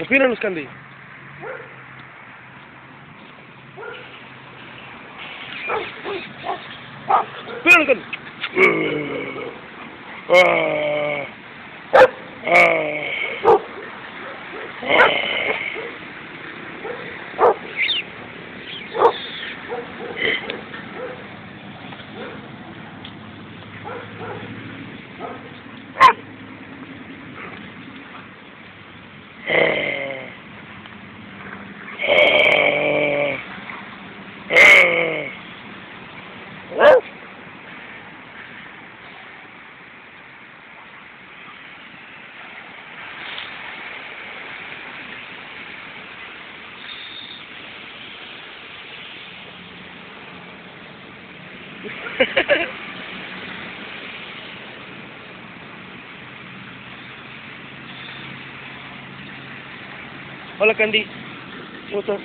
Opínanos, Candy. Opínanos, Candy. Ah. Ah. Ha, ha, ha. Hola, Candy. ¿Cómo estás?